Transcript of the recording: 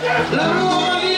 Lord,